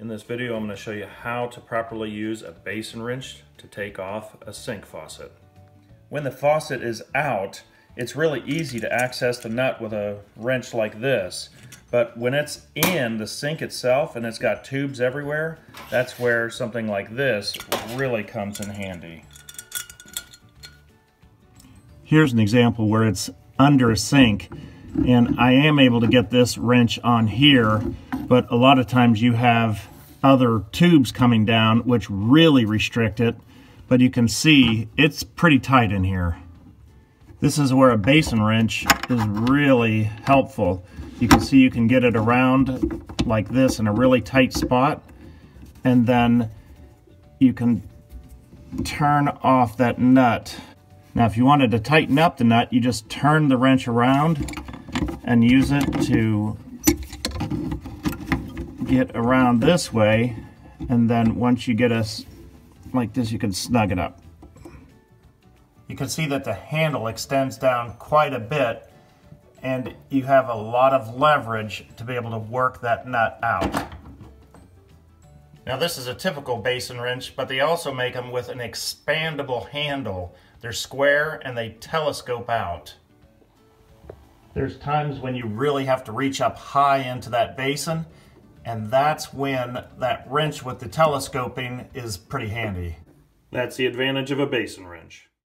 In this video, I'm going to show you how to properly use a basin wrench to take off a sink faucet. When the faucet is out, it's really easy to access the nut with a wrench like this. But when it's in the sink itself and it's got tubes everywhere, that's where something like this really comes in handy. Here's an example where it's under a sink and I am able to get this wrench on here but a lot of times you have other tubes coming down which really restrict it but you can see it's pretty tight in here. This is where a basin wrench is really helpful. You can see you can get it around like this in a really tight spot and then you can turn off that nut. Now if you wanted to tighten up the nut you just turn the wrench around and use it to get around this way and then once you get us like this you can snug it up. You can see that the handle extends down quite a bit and you have a lot of leverage to be able to work that nut out. Now this is a typical basin wrench, but they also make them with an expandable handle. They're square and they telescope out. There's times when you really have to reach up high into that basin and that's when that wrench with the telescoping is pretty handy. That's the advantage of a basin wrench.